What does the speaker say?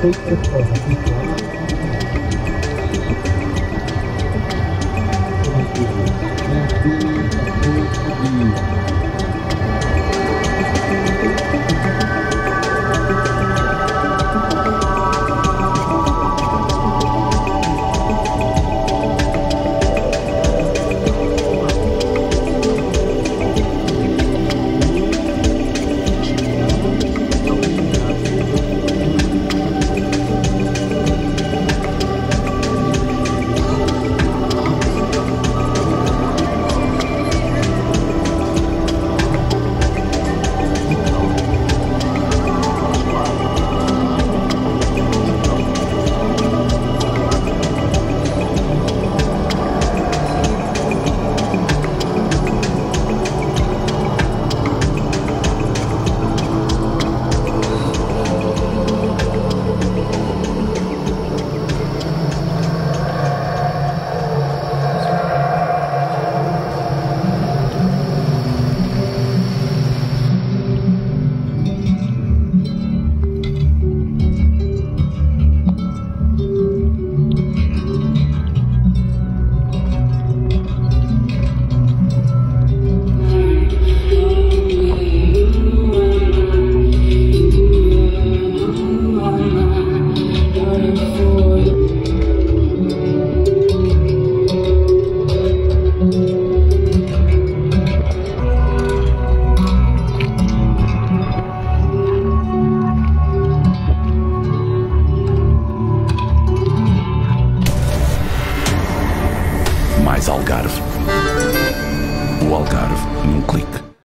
foi proposta, feita mais Algarve. O Algarve num clique.